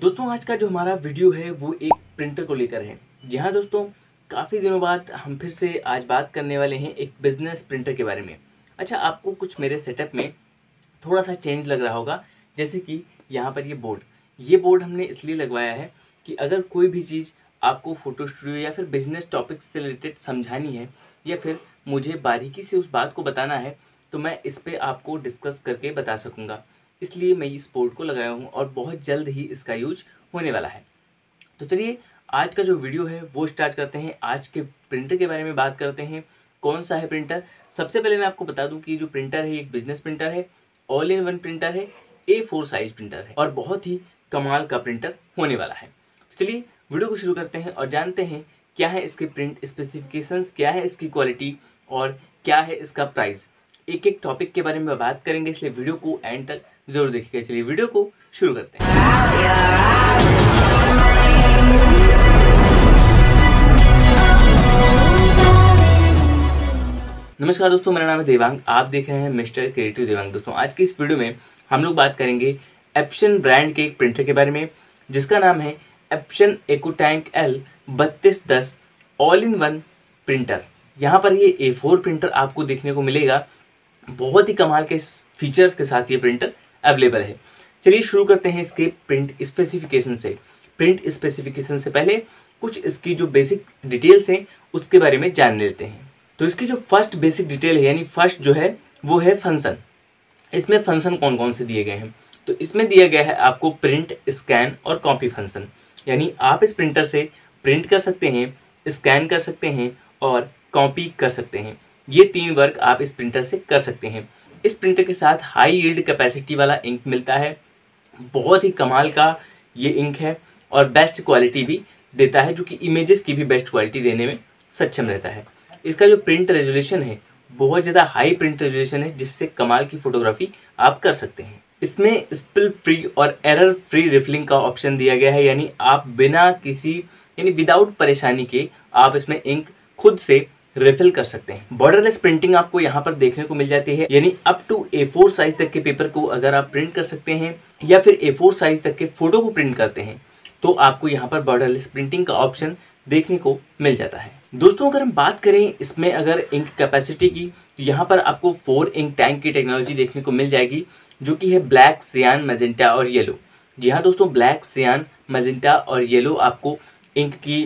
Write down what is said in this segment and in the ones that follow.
दोस्तों, आज का जो हमारा वीडियो है, वो एक प्रिंटर को लेकर है। जी हाँ दोस्तों, काफ़ी दिनों बाद हम फिर से आज बात करने वाले हैं एक बिज़नेस प्रिंटर के बारे में। अच्छा आपको कुछ मेरे सेटअप में थोड़ा सा चेंज लग रहा होगा, जैसे कि यहाँ पर ये बोर्ड ये बोर्ड हमने इसलिए लगवाया है कि अगर कोई भी चीज़ आपको फ़ोटो स्टूडियो या फिर बिज़नेस टॉपिक से रिलेटेड समझानी है, या फिर मुझे बारीकी से उस बात को बताना है तो मैं इस पर आपको डिस्कस करके बता सकूँगा। इसलिए मैं इस बोर्ड को लगाया हूँ और बहुत जल्द ही इसका यूज़ होने वाला है। तो चलिए, आज का जो वीडियो है, वो स्टार्ट करते हैं। आज के प्रिंटर के बारे में बात करते हैं। कौन सा है प्रिंटर सबसे पहले मैं आपको बता दूँ कि जो प्रिंटर है, एक बिज़नेस प्रिंटर है ऑल इन वन प्रिंटर है ए फोर साइज़ प्रिंटर है और बहुत ही कमाल का प्रिंटर होने वाला है। तो चलिए वीडियो को शुरू करते हैं और जानते हैं क्या है इसके प्रिंट स्पेसिफिकेशंस क्या है इसकी क्वालिटी और क्या है इसका प्राइस एक एक टॉपिक के बारे में बात करेंगे, इसलिए वीडियो को एंड तक ज़रूर देखिएगा। चलिए, वीडियो को शुरू करते हैं। नमस्कार दोस्तों, मेरा नाम है देवांग। आप देख रहे हैं मिस्टर क्रिएटिव देवांग। दोस्तों, आज की इस वीडियो में हम लोग बात करेंगे एप्शन ब्रांड के एक प्रिंटर के बारे में, जिसका नाम है एप्शन एकोटैंक एल बत्तीस दस ऑल इन वन प्रिंटर। यहाँ पर ये ए फोर प्रिंटर आपको देखने को मिलेगा। बहुत ही कमाल के फीचर्स के साथ ये प्रिंटर अवेलेबल है। चलिए शुरू करते हैं इसके प्रिंट स्पेसिफिकेशन से। प्रिंट स्पेसिफिकेशन से पहले कुछ इसकी जो बेसिक डिटेल्स हैं, उसके बारे में जान लेते हैं। तो इसकी जो फ़र्स्ट बेसिक डिटेल है, यानी फ़र्स्ट जो है, वो है फ़ंक्शन इसमें फ़ंक्शन कौन कौन से दिए गए हैं? तो इसमें दिया गया है आपको प्रिंट स्कैन और कॉपी फ़ंक्शन यानी आप इस प्रिंटर से प्रिंट कर सकते हैं स्कैन कर सकते हैं और कॉपी कर सकते हैं। ये तीन वर्क आप इस प्रिंटर से कर सकते हैं। इस प्रिंटर के साथ हाई यील्ड कैपेसिटी वाला इंक मिलता है। बहुत ही कमाल का ये इंक है और बेस्ट क्वालिटी भी देता है, जो कि इमेजेस की भी बेस्ट क्वालिटी देने में सक्षम रहता है। इसका जो प्रिंट रेजोल्यूशन है, बहुत ज़्यादा हाई प्रिंट रेजोल्यूशन है, जिससे कमाल की फोटोग्राफी आप कर सकते हैं। इसमें स्पिल फ्री और एरर फ्री रिफिलिंग का ऑप्शन दिया गया है, यानी आप बिना किसी, यानी विदाउट परेशानी के आप इसमें इंक खुद से रिफिल कर सकते हैं। बॉर्डरलेस प्रिंटिंग आपको यहाँ पर देखने को मिल जाती है। यानी up to A four size तक के पेपर को अगर आप प्रिंट कर सकते हैं, या फिर ए फोर साइज़ तक के फ़ोटो को प्रिंट करते हैं तो आपको यहाँ पर बॉर्डरलेस प्रिंटिंग का ऑप्शन देखने को मिल जाता है। दोस्तों, अगर हम बात करें इसमें अगर इंक कैपेसिटी की तो यहाँ पर आपको फोर इंक टैंक की टेक्नोलॉजी देखने को मिल जाएगी, जो कि है ब्लैक सियान मेजेंटा और येलो जी हाँ दोस्तों ब्लैक सियान मेजेंटा और येलो आपको इंक की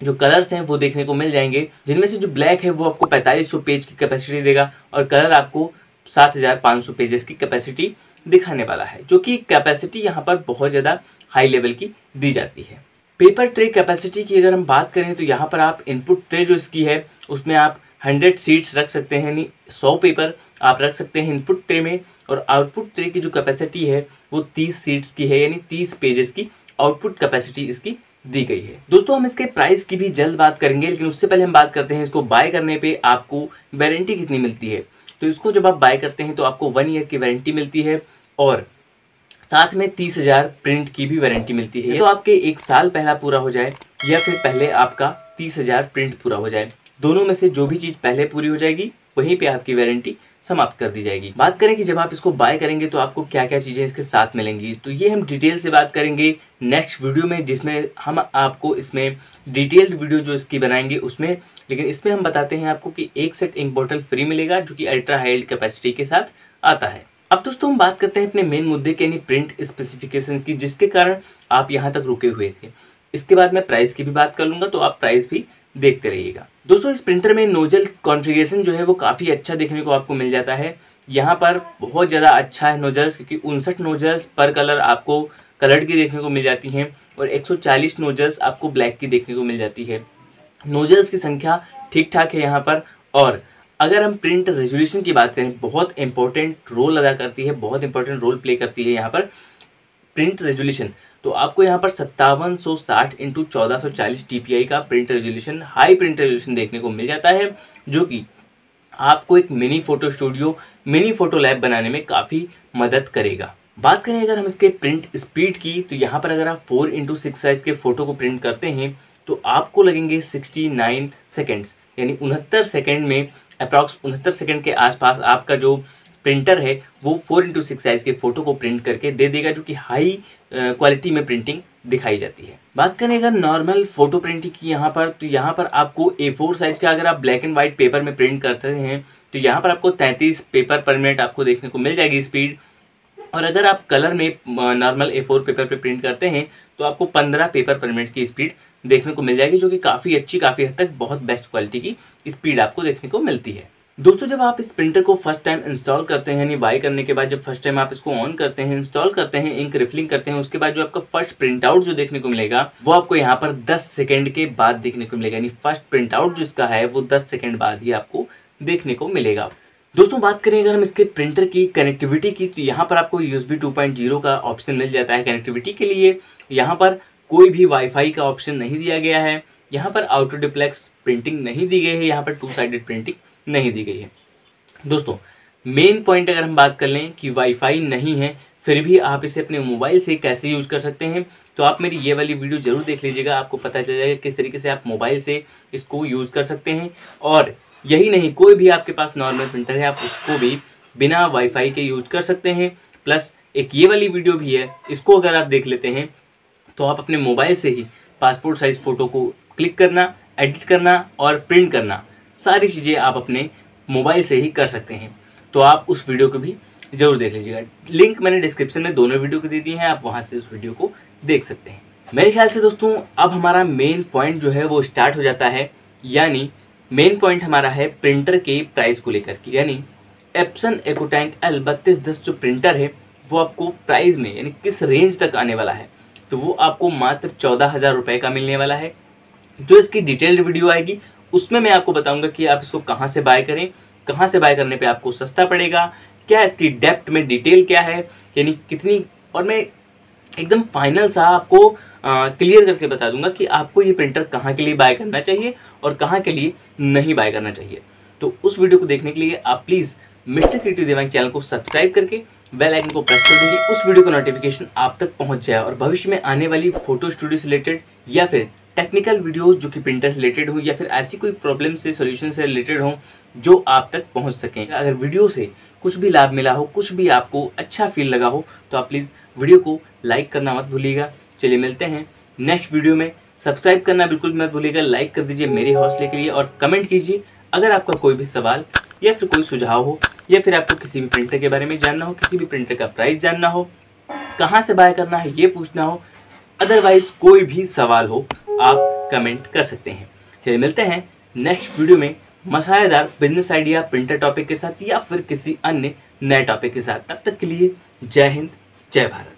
जो कलर्स हैं, वो देखने को मिल जाएँगे। जिनमें से जो ब्लैक है, वो आपको 4500 पेज की कैपेसिटी देगा और कलर आपको 7500 पेजेस की कैपेसिटी दिखाने वाला है, जो कि कैपेसिटी यहाँ पर बहुत ज़्यादा हाई लेवल की दी जाती है। पेपर ट्रे कैपेसिटी की अगर हम बात करें तो यहाँ पर आप इनपुट ट्रे जो इसकी है, उसमें आप 100 सीट्स रख सकते हैं, यानी 100 पेपर आप रख सकते हैं इनपुट ट्रे में और आउटपुट ट्रे की जो कैपेसिटी है, वो 30 सीट्स की है, यानी 30 पेजेस की आउटपुट कैपेसिटी इसकी दी गई है। दोस्तों, हम इसके प्राइस की भी जल्द बात करेंगे, लेकिन उससे पहले हम बात करते हैं इसको बाय करने पे आपको वारंटी कितनी मिलती है। तो इसको जब आप बाय करते हैं तो आपको वन ईयर की वारंटी मिलती है और साथ में तीस हज़ार प्रिंट की भी वारंटी मिलती है। तो आपके एक साल पहला पूरा हो जाए या फिर पहले आपका तीस हज़ार प्रिंट पूरा हो जाए। दोनों में से जो भी चीज़ पहले पूरी हो जाएगी वहीं पे आपकी वारंटी समाप्त कर दी जाएगी। बात करें कि जब आप इसको बाय करेंगे तो आपको क्या क्या चीज़ें इसके साथ मिलेंगी। तो ये हम डिटेल से बात करेंगे नेक्स्ट वीडियो में, जिसमें हम आपको इसमें डिटेल्ड वीडियो जो इसकी बनाएँगे उसमें, लेकिन इसमें हम बताते हैं आपको कि एक सेट इंक बॉटल फ्री मिलेगा, जो कि अल्ट्रा हाई कैपेसिटी के साथ आता है। अब दोस्तों हम बात करते हैं अपने मेन मुद्दे के, यानी प्रिंट स्पेसिफिकेशन की, जिसके कारण आप यहाँ तक रुके हुए थे। इसके बाद मैं प्राइस की भी बात कर लूँगा तो आप प्राइस भी देखते रहिएगा। दोस्तों, इस प्रिंटर में नोजल कॉन्फ़िगरेशन जो है वो काफ़ी अच्छा देखने को आपको मिल जाता है। यहाँ पर बहुत ज़्यादा अच्छा है नोजल्स क्योंकि उनसठ नोजल्स पर कलर आपको कलर्ड की देखने को मिल जाती हैं और 140 नोजल्स आपको ब्लैक की देखने को मिल जाती है। नोजल्स की संख्या ठीक ठाक है यहाँ पर और अगर हम प्रिंट रेजोल्यूशन की बात करें, बहुत इंपॉर्टेंट रोल अदा करती है, बहुत इंपॉर्टेंट रोल प्ले करती है यहाँ पर। प्रिंट रेजोल्यूशन तो आपको यहाँ पर सत्तावन सौ साठ इंटू चौदह सौ चालीस टी का print resolution high print resolution देखने को मिल जाता है, जो कि आपको एक mini photo studio mini photo lab बनाने में काफ़ी मदद करेगा। बात करें अगर हम इसके प्रिंट स्पीड की तो यहाँ पर अगर आप फोर इंटू सिक्स साइज़ के फ़ोटो को प्रिंट करते हैं तो आपको लगेंगे सिक्सटी नाइन सेकेंड्स यानी उनहत्तर सेकेंड में अप्रॉक्स उनहत्तर सेकेंड के आसपास आपका जो प्रिंटर है, वो फोर इंटू सिक्स साइज़ के फ़ोटो को प्रिंट करके दे देगा, जो कि हाई क्वालिटी में प्रिंटिंग दिखाई जाती है। बात करें अगर नॉर्मल फ़ोटो प्रिंटिंग की यहाँ पर तो यहाँ पर आपको ए फोर साइज़ का अगर आप ब्लैक एंड व्हाइट पेपर में प्रिंट करते हैं तो यहाँ पर आपको तैंतीस पेपर पर मिनट आपको देखने को मिल जाएगी स्पीड और अगर आप कलर में नॉर्मल ए फोर पेपर पे प्रिंट करते हैं तो आपको पंद्रह पेपर पर मिनट की स्पीड देखने को मिल जाएगी, जो कि काफ़ी अच्छी, काफ़ी हद तक बहुत बेस्ट क्वालिटी की स्पीड आपको देखने को मिलती है। दोस्तों, जब आप इस प्रिंटर को फ़र्स्ट टाइम इंस्टॉल करते हैं, यानी बाई करने के बाद जब फ़र्स्ट टाइम आप इसको ऑन करते हैं, इंस्टॉल करते हैं, इंक रिफिलिंग करते हैं, उसके बाद जो आपका फ़र्स्ट प्रिंट आउट जो देखने को मिलेगा, वो आपको यहाँ पर 10 सेकंड के बाद देखने को मिलेगा, यानी फ़र्स्ट प्रिंट आउट जो इसका है, वो 10 सेकंड बाद ही आपको देखने को मिलेगा। दोस्तों, बात करें अगर हम इसके प्रिंटर की कनेक्टिविटी की तो यहाँ पर आपको यूएसबी 2.0 का ऑप्शन मिल जाता है कनेक्टिविटी के लिए। यहाँ पर कोई भी वाईफाई का ऑप्शन नहीं दिया गया है। यहाँ पर आउटो डिप्लेक्स प्रिंटिंग नहीं दी गई है। यहाँ पर टू साइडेड प्रिंटिंग नहीं दी गई है। दोस्तों मेन पॉइंट अगर हम बात कर लें कि वाईफाई नहीं है, फिर भी आप इसे अपने मोबाइल से कैसे यूज़ कर सकते हैं तो आप मेरी ये वाली वीडियो ज़रूर देख लीजिएगा। आपको पता चल जाएगा किस तरीके से आप मोबाइल से इसको यूज़ कर सकते हैं। और यही नहीं, कोई भी आपके पास नॉर्मल प्रिंटर है, आप उसको भी बिना वाईफाई के यूज़ कर सकते हैं। प्लस एक ये वाली वीडियो भी है, इसको अगर आप देख लेते हैं तो आप अपने मोबाइल से ही पासपोर्ट साइज़ फ़ोटो को क्लिक करना एडिट करना और प्रिंट करना। सारी चीज़ें आप अपने मोबाइल से ही कर सकते हैं। तो आप उस वीडियो को भी ज़रूर देख लीजिएगा। लिंक मैंने डिस्क्रिप्शन में दोनों वीडियो को दे दिए हैं, आप वहाँ से उस वीडियो को देख सकते हैं। मेरे ख्याल से दोस्तों, अब हमारा मेन पॉइंट जो है वो स्टार्ट हो जाता है, यानी मेन पॉइंट हमारा है प्रिंटर के प्राइस को लेकर के। यानी एप्सन एकोटैंक एल बत्तीस दस जो प्रिंटर है, वो आपको प्राइस में, यानी किस रेंज तक आने वाला है तो वो आपको मात्र चौदह हज़ार रुपये का मिलने वाला है। जो इसकी डिटेल्ड वीडियो आएगी उसमें मैं आपको बताऊँगा कि आप इसको कहाँ से बाय करें, कहाँ से बाय करने पे आपको सस्ता पड़ेगा, क्या इसकी डेप्थ में डिटेल क्या है, यानी कितनी, और मैं एकदम फाइनल सा आपको क्लियर करके बता दूँगा कि आपको ये प्रिंटर कहाँ के लिए बाय करना चाहिए और कहाँ के लिए नहीं बाय करना चाहिए। तो उस वीडियो को देखने के लिए आप प्लीज़ मिस्टर क्रिएटिव दिमाग चैनल को सब्सक्राइब करके बेल आइकन को प्रेस कर दीजिए। उस वीडियो का नोटिफिकेशन आप तक पहुँच जाए और भविष्य में आने वाली फ़ोटो स्टूडियो से रिलेटेड या फिर टेक्निकल वीडियोस जो कि प्रिंटर से रिलेटेड हो या फिर ऐसी कोई प्रॉब्लम से सोल्यूशन से रिलेटेड हो, जो आप तक पहुँच सकें। अगर वीडियो से कुछ भी लाभ मिला हो, कुछ भी आपको अच्छा फील लगा हो तो आप प्लीज़ वीडियो को लाइक करना मत भूलिएगा। चलिए मिलते हैं नेक्स्ट वीडियो में। सब्सक्राइब करना बिल्कुल मत भूलिएगा लाइक कर दीजिए मेरे हौसले के लिए और कमेंट कीजिए। अगर आपका कोई भी सवाल या फिर कोई सुझाव हो, या फिर आपको किसी भी प्रिंटर के बारे में जानना हो, किसी भी प्रिंटर का प्राइस जानना हो, कहाँ से बाय करना है, ये पूछना हो अदरवाइज़ कोई भी सवाल हो आप कमेंट कर सकते हैं। चलिए मिलते हैं नेक्स्ट वीडियो में। मसालेदार बिज़नेस आइडिया प्रिंटर टॉपिक के साथ या फिर किसी अन्य नए टॉपिक के साथ। तब तक के लिए जय हिंद, जय भारत।